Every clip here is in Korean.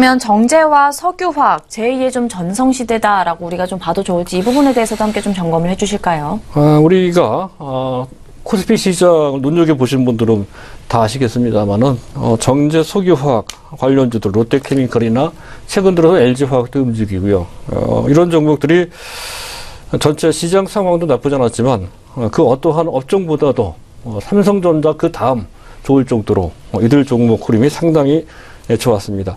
그러면 정제와 석유화학 제2의 좀 전성시대다라고 우리가 좀 봐도 좋을지 이 부분에 대해서도 함께 좀 점검을 해주실까요? 아, 우리가 어, 코스피 시장을 눈여겨 보신 분들은 다 아시겠습니다만은 어, 정제 석유화학 관련주들 롯데케미컬이나 최근 들어서 LG화학도 움직이고요. 어, 이런 종목들이 전체 시장 상황도 나쁘지 않았지만 어, 그 어떠한 업종보다도 어, 삼성전자 그 다음 좋을 정도로 어, 이들 종목 흐름이 상당히 예, 좋았습니다.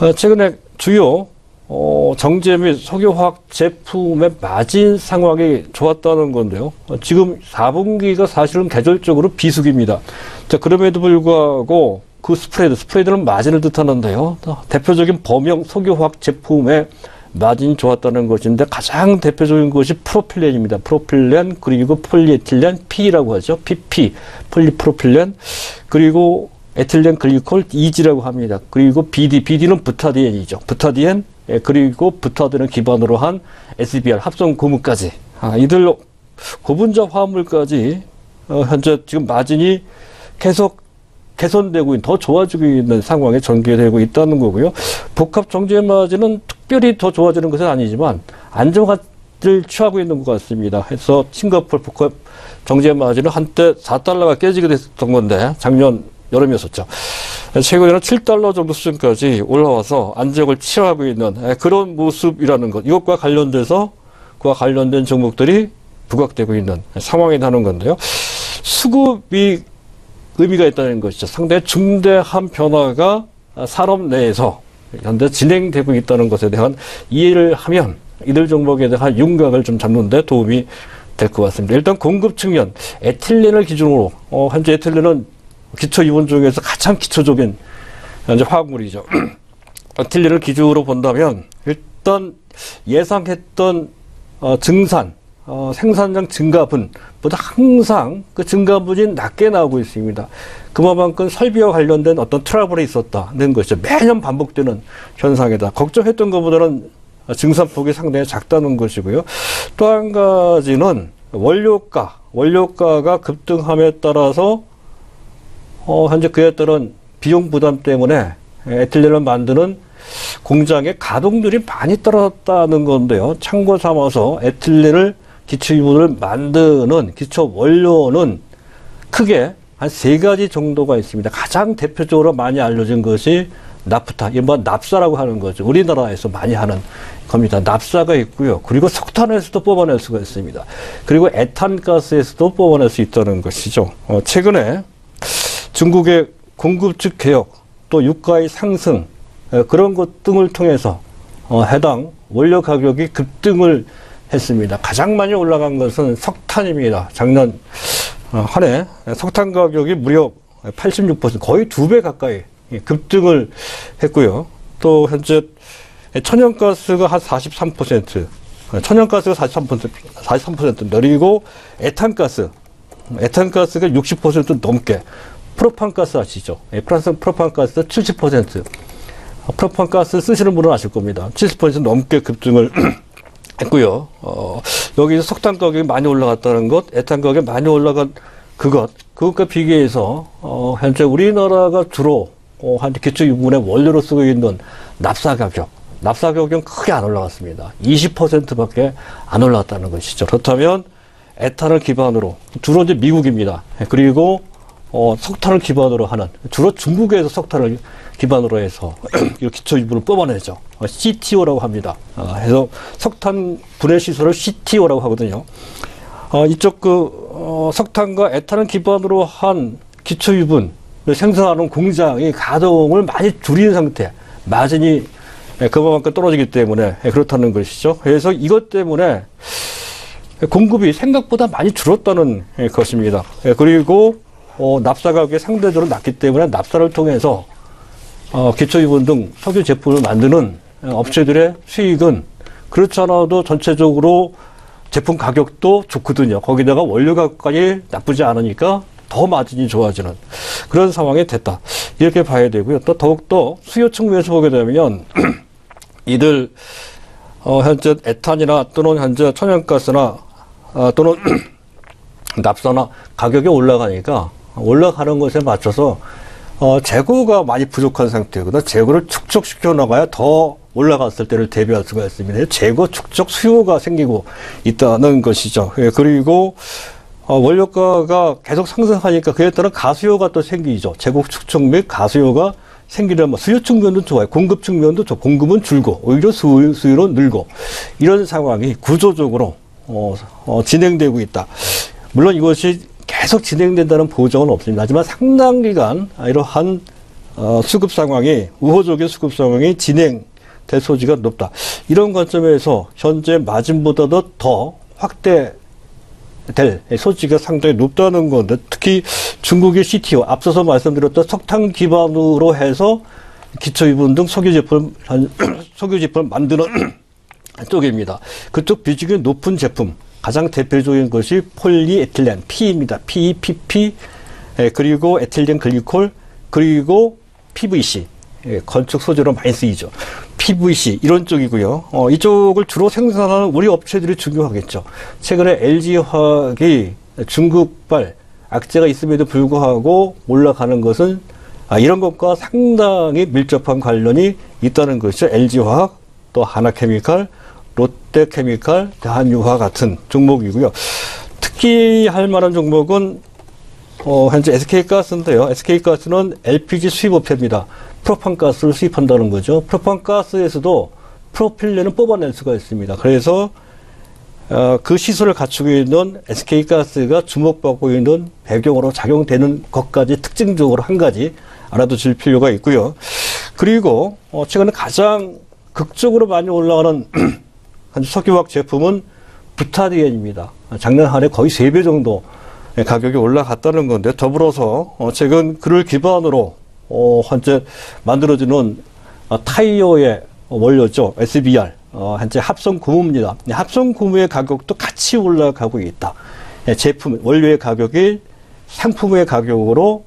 어, 최근에 주요 어, 정제 및 석유화학 제품의 마진 상황이 좋았다는 건데요. 어, 지금 4분기가 사실은 계절적으로 비수기입니다. 자, 그럼에도 불구하고 그 스프레드, 스프레드는 마진을 뜻하는데요. 어, 대표적인 범용 석유화학 제품의 마진이 좋았다는 것인데 가장 대표적인 것이 프로필렌입니다. 프로필렌 그리고 폴리에틸렌 P라고 하죠. PP 폴리프로필렌 그리고 에틸렌 글리콜 EG라고 합니다. 그리고 BD BD는 부타디엔이죠. 부타디엔 예, 그리고 부타디엔을 기반으로 한 SBR 합성 고무까지 아, 이들 고분자 화합물까지 어, 현재 지금 마진이 계속 개선되고 있는, 더 좋아지고 있는 상황에 전개되고 있다는 거고요. 복합 정제 마진은 특별히 더 좋아지는 것은 아니지만 안정화를 취하고 있는 것 같습니다. 해서 싱가포르 복합 정제 마진은 한때 4달러가 깨지게 됐던 건데 작년 여름이었었죠. 최근에는 7달러 정도 수준까지 올라와서 안정을 취하고 있는 그런 모습이라는 것. 이것과 관련돼서 그와 관련된 종목들이 부각되고 있는 상황이 나는 건데요. 수급이 의미가 있다는 것이죠. 상당히 중대한 변화가 산업 내에서 현재 진행되고 있다는 것에 대한 이해를 하면 이들 종목에 대한 윤곽을 좀 잡는 데 도움이 될 것 같습니다. 일단 공급 측면, 에틸렌을 기준으로, 어, 현재 에틸렌은 기초 이온 중에서 가장 기초적인 현재 화학물이죠. 에틸렌을 기준으로 본다면 일단 예상했던 어, 증산, 어, 생산량 증가분 보다 항상 그 증가분이 낮게 나오고 있습니다. 그만큼 설비와 관련된 어떤 트러블이 있었다는 것이죠. 매년 반복되는 현상이다. 걱정했던 것보다는 증산폭이 상당히 작다는 것이고요. 또 한 가지는 원료가, 원료가가 급등함에 따라서 어, 현재 그에 따른 비용 부담 때문에 에틸렌을 만드는 공장의 가동률이 많이 떨어졌다는 건데요. 참고 삼아서 에틸렌을 기초유분을 만드는 기초 원료는 크게 한 세 가지 정도가 있습니다. 가장 대표적으로 많이 알려진 것이 나프타, 이른바 납사라고 하는 거죠. 우리나라에서 많이 하는 겁니다. 납사가 있고요. 그리고 석탄에서도 뽑아낼 수가 있습니다. 그리고 에탄가스에서도 뽑아낼 수 있다는 것이죠. 어, 최근에 중국의 공급측 개혁, 또 유가의 상승, 에, 그런 것 등을 통해서 어, 해당 원료 가격이 급등을 했습니다. 가장 많이 올라간 것은 석탄입니다. 작년 어, 한해 석탄 가격이 무려 86% 거의 두 배 가까이 급등을 했고요. 또 현재 천연가스가 한 43%, 천연가스가 43% 43% 늘리고 에탄가스, 에탄가스가 60% 넘게 프로판가스 아시죠? 예, 프랑스 프로판가스 70%. 프로판가스 쓰시는 분은 아실 겁니다. 70% 넘게 급등을 했고요. 어, 여기서 석탄 가격이 많이 올라갔다는 것, 에탄 가격이 많이 올라간 그것, 그것과 비교해서 어, 현재 우리나라가 주로 어, 한 기초 유분의 원료로 쓰고 있는 납사 가격, 납사 가격은 크게 안 올라갔습니다. 20%밖에 안 올라갔다는 것이죠. 그렇다면 에탄을 기반으로 주로 이제 미국입니다. 그리고 어, 석탄을 기반으로 하는 주로 중국에서 석탄을 기반으로 해서 이 기초 유분을 뽑아내죠. 어, CTO라고 합니다. 어, 해서 석탄 분해 시설을 CTO라고 하거든요. 어, 이쪽 그 어, 석탄과 에탄을 기반으로 한 기초 유분을 생산하는 공장이 가동을 많이 줄인 상태, 마진이 예, 그만큼 떨어지기 때문에 예, 그렇다는 것이죠. 그래서 이것 때문에 공급이 생각보다 많이 줄었다는 예, 것입니다. 예, 그리고 어, 납사 가격이 상대적으로 낮기 때문에 납사를 통해서 어, 기초유분 등 석유 제품을 만드는 어, 업체들의 수익은 그렇지 않아도 전체적으로 제품 가격도 좋거든요. 거기다가 원료 가격까지 나쁘지 않으니까 더 마진이 좋아지는 그런 상황이 됐다. 이렇게 봐야 되고요. 또 더욱더 수요 측면에서 보게 되면 이들 어, 현재 에탄이나 또는 현재 천연가스나 어, 또는 납사나 가격이 올라가니까 올라가는 것에 맞춰서 어, 재고가 많이 부족한 상태거든. 재고를 축적시켜 나가야 더 올라갔을 때를 대비할 수가 있습니다. 재고 축적 수요가 생기고 있다는 것이죠. 예, 그리고 어, 원료가가 계속 상승하니까 그에 따라 가수요가 또 생기죠. 재고 축적 및 가수요가 생기려면 수요 측면도 좋아요. 공급 측면도 좋고 공급은 줄고 오히려 수요, 수요로 늘고 이런 상황이 구조적으로 어, 어, 진행되고 있다. 물론 이것이 계속 진행된다는 보장은 없습니다. 하지만 상당 기간 이러한 어, 수급 상황이 우호적인 수급 상황이 진행될 소지가 높다. 이런 관점에서 현재 마진보다도 더 확대 될 소지가 상당히 높다는 건데 특히 중국의 CTO 앞서서 말씀드렸던 석탄 기반으로 해서 기초 유분 등 석유 제품 석유 제품을 만드는 쪽입니다. 그쪽 비중이 높은 제품 가장 대표적인 것이 폴리에틸렌 P입니다. PEPP 예, 그리고 에틸렌 글리콜 그리고 PVC 예, 건축 소재로 많이 쓰이죠. PVC 이런 쪽이고요. 어, 이쪽을 주로 생산하는 우리 업체들이 중요하겠죠. 최근에 LG화학이 중국발 악재가 있음에도 불구하고 올라가는 것은 아, 이런 것과 상당히 밀접한 관련이 있다는 것이죠. LG화학, 또 하나케미칼, 롯데케미칼, 대한유화 같은 종목이고요. 특히 할 만한 종목은 어, 현재 SK가스인데요. SK가스는 LPG 수입업체입니다. 프로판가스를 수입한다는 거죠. 프로판가스에서도 프로필렌을 뽑아낼 수가 있습니다. 그래서 어, 그 시설을 갖추고 있는 SK가스가 주목받고 있는 배경으로 작용되는 것까지 특징적으로 한 가지 알아두실 필요가 있고요. 그리고 어, 최근에 가장 극적으로 많이 올라가는 한 석유화학 제품은 부타디엔입니다. 작년 한해 거의 세 배 정도 가격이 올라갔다는 건데 더불어서 어, 최근 그를 기반으로 어, 현재 만들어지는 어, 타이어의 원료죠. SBR. 어, 현재 합성 고무입니다. 네, 합성 고무의 가격도 같이 올라가고 있다. 예, 제품, 원료의 가격이 상품의 가격으로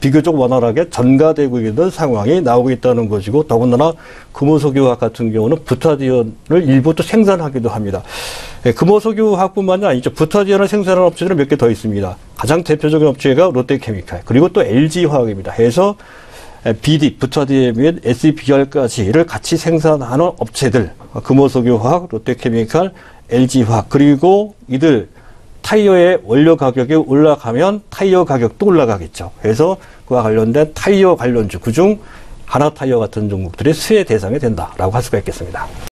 비교적 원활하게 전가되고 있는 상황이 나오고 있다는 것이고 더군다나 금호석유화학 같은 경우는 부타디온을 일부 또 생산하기도 합니다. 예, 금호석유화학뿐만이 아니죠. 부타디온을 생산하는 업체들은 몇 개 더 있습니다. 가장 대표적인 업체가 롯데케미칼 그리고 또 LG화학입니다. 해서 예, BD, 부타디온 및 SBR까지를 같이 생산하는 업체들 금호석유화학, 롯데케미칼, LG화학 그리고 이들 타이어의 원료 가격이 올라가면 타이어 가격도 올라가겠죠. 그래서 그와 관련된 타이어 관련주 그중 하나 타이어 같은 종목들이 수혜 대상이 된다라고 할 수가 있겠습니다.